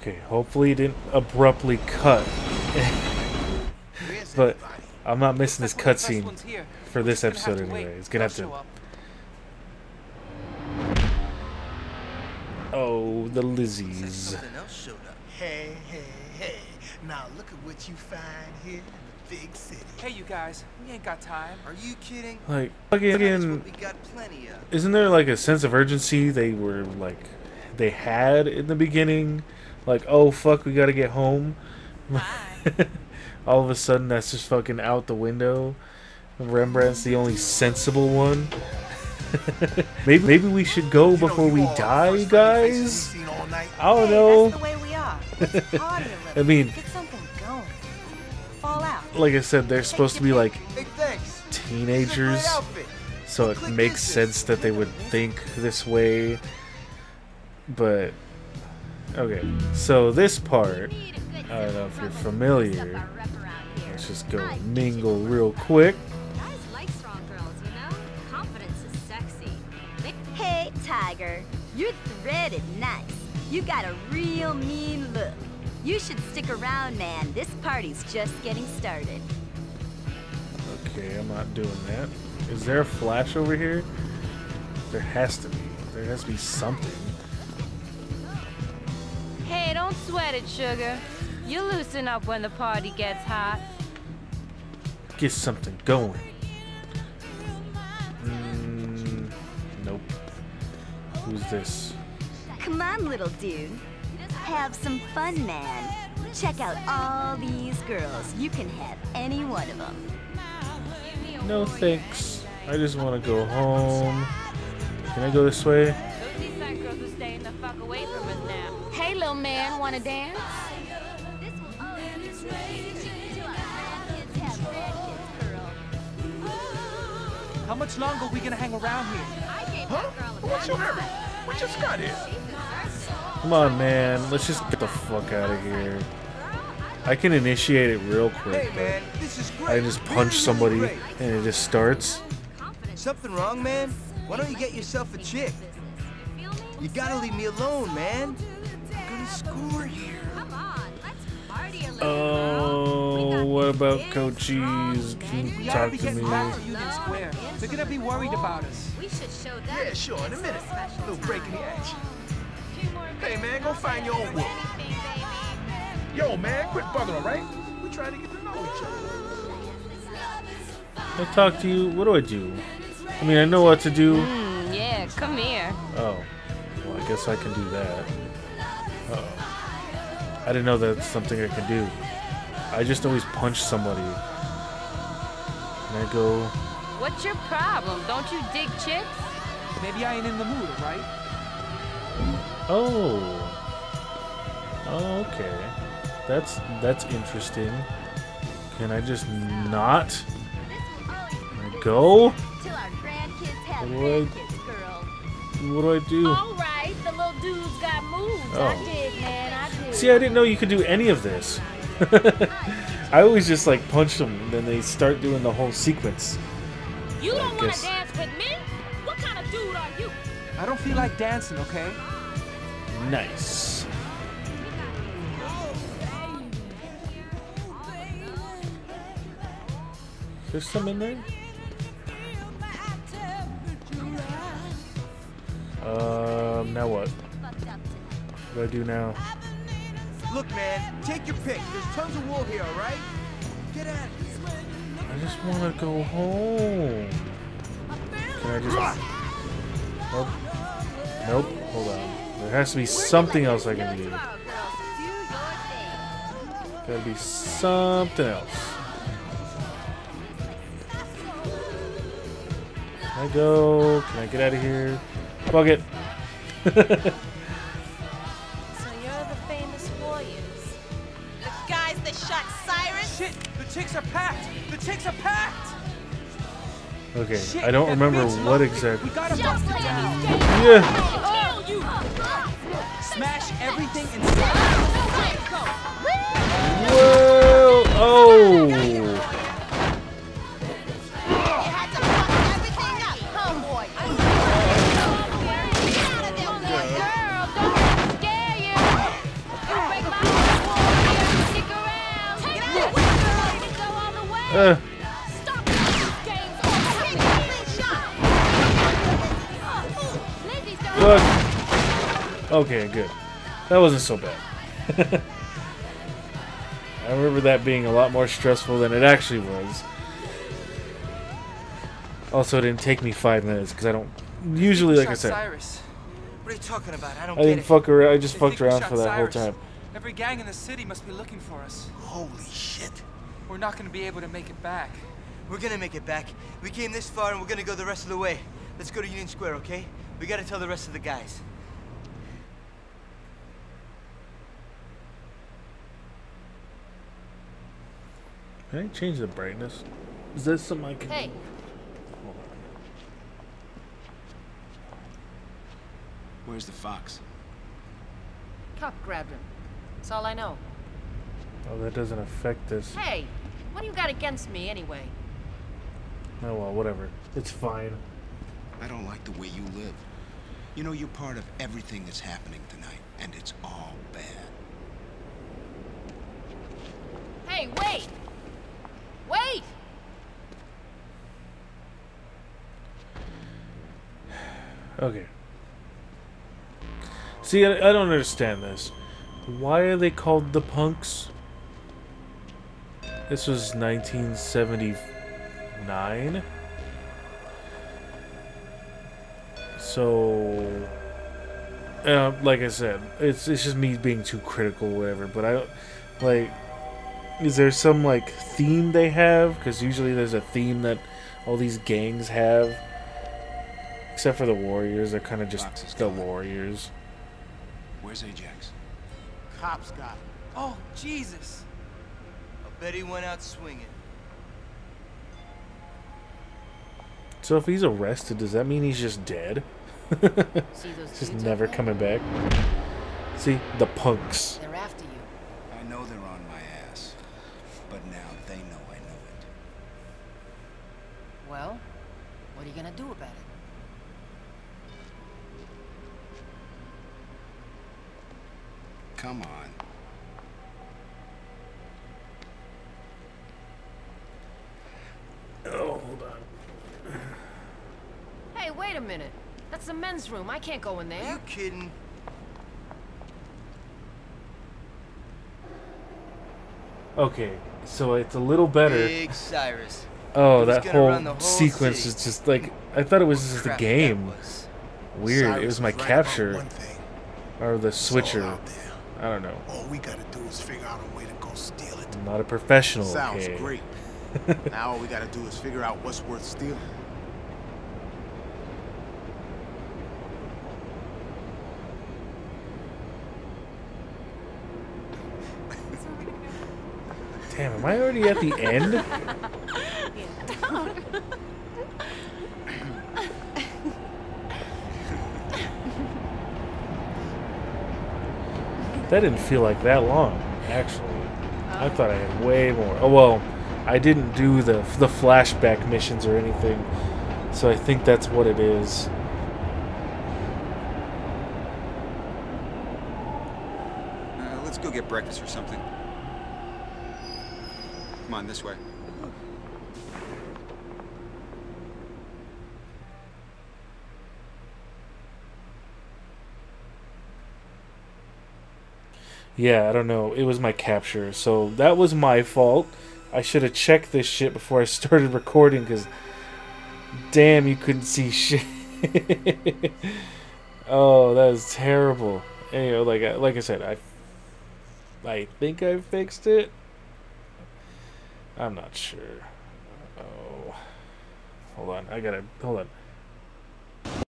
Okay, hopefully it didn't abruptly cut. but I'm not missing this cutscene for this episode anyway. It's gonna have to. Oh, the Lizzies. Hey, hey, hey. Now look at what you find here in the big city. Hey, you guys, we ain't got time. Are you kidding? Like, That's fucking. we got plenty of. Isn't there like a sense of urgency they were like. They had in the beginning? Like, oh fuck, we gotta get home. All of a sudden, that's just fucking out the window. Rembrandt's the only sensible one. maybe maybe we should go before we die, first guys. we've seen all night. I don't know. That's the way we are. Let's party a little. I mean- get something going. Fall out. Like I said, they're supposed to be like Hey, thanks. This is a great teenagers, so it makes sense that they would think this way. But okay, so this part, I don't know if you're familiar. Let's just go mingle real quick. Guys like strong girls, you know? Confidence is sexy. Hey, Tiger, you're threaded nice. You got a real mean look. You should stick around, man. This party's just getting started. Okay, I'm not doing that. Is there a flash over here? There has to be. There has to be something. Hey, don't sweat it, sugar. You loosen up when the party gets hot. Get something going. Mm, nope. Who's this? Come on, little dude. Have some fun, man. Check out all these girls. You can have any one of them. No thanks. I just want to go home. Can I go this way? Little man, wanna dance? How much longer are we gonna hang around here? Huh? What's your hurry? We just got here. Come on, man. Let's just get the fuck out of here. I can initiate it real quick, Hey, man, but. I can just punch somebody and it just starts. Something wrong, man? Why don't you get yourself a chick? You gotta leave me alone, man. I'm gonna score here. Come on, let's party a little. Oh, what about Cochise? Can you ought talk to me? Union Square. They're gonna be worried about us. We should show them. Yeah, sure, in a minute. special Little break in the action. Hey, man, go find your own wolf. Yo, man, quit bugging, all right? We're trying to get to know each other. I'll talk to you. What do I do? I mean, I know what to do. Mm, yeah, come here. Oh, well, I guess I can do that. Uh oh. I didn't know that's something I could do. I just always punch somebody. And I go? What's your problem? Don't you dig chicks? Maybe I ain't in the mood, right? Oh. Oh, okay. That's that's interesting. Can I just not? I go? Till our grandkids have What do I- What do I do? All right, the little dude's got moves. Oh. See, I didn't know you could do any of this. I always just like punch them, and then they start doing the whole sequence. you I don't want to dance with me? What kind of dude are you? I don't feel like dancing, okay? Nice. There's some in there? Um, now what? What do I do now? Look, man, take your pick. There's tons of wool here, all right? Get out of here. I just want to go home. Can I just... Nope. Nope. Hold on. There has to be something else I can do. Tomorrow, girls. Do your thing. Gotta be something else. Can I go? Can I get out of here? Fuck it. Shit, the chicks are packed. The chicks are packed. okay, Shit, I don't remember what exactly. We gotta bust it down. Yeah. Kill you! Smash everything in sight. Whoa! Oh! Uh, Stop these games or Lizzie's going Look. Okay, good. That wasn't so bad. I remember that being a lot more stressful than it actually was. Also, it didn't take me five minutes because I don't usually, like I said, Cyrus. What are you talking about? I don't I didn't it. fuck around. I just They fucked around for that whole time. Every gang in the city must be looking for us. Holy shit. We're not gonna be able to make it back. We're gonna make it back. We came this far and we're gonna go the rest of the way. Let's go to Union Square, okay? We gotta tell the rest of the guys. Can I change the brightness? Is this something I can? Hey, Where's the fox? cop grabbed him. That's all I know. Oh, that doesn't affect this. Hey, what do you got against me anyway? Oh well, whatever. It's fine. I don't like the way you live. You know, you're part of everything that's happening tonight, and it's all bad. Hey, wait! Wait! Okay. See, I, I don't understand this. Why are they called the punks? This was 1979. So, uh, like I said, it's it's just me being too critical, or whatever. But I like. Is there some like theme they have? Because usually there's a theme that all these gangs have. Except for the Warriors, they're kind of just the gone. Warriors. Where's Ajax? Cops got him. Oh, Jesus! I bet he went out swinging. So if he's arrested, does that mean he's just dead? See just never coming back. See the punks. They're after you. I know they're on my ass, but now they know I know it. Well, what are you gonna do about it? Come on. Oh, hold on. Hey, wait a minute. That's the men's room. I can't go in Are there. you kidding? Okay, so it's a little better. Big Cyrus. Oh, Who's that whole, the whole sequence city? is just like I thought it was just a game. that was. Weird. it was my right capture One thing. or the switcher. I don't know. All we gotta do is figure out a way to go steal it. I'm not a professional. Sounds okay. great. now all we gotta do is figure out what's worth stealing. Damn, am I already at the end? That didn't feel like that long, actually. I thought I had way more. Oh well, I didn't do the the flashback missions or anything, so I think that's what it is. Uh, let's go get breakfast or something. Come on, this way. Yeah, I don't know. It was my capture, so that was my fault. I should have checked this shit before I started recording, because damn, you couldn't see shit. oh, that was terrible. Anyway, like I, like I said, I I think I fixed it. I'm not sure. Oh, hold on. I gotta hold on.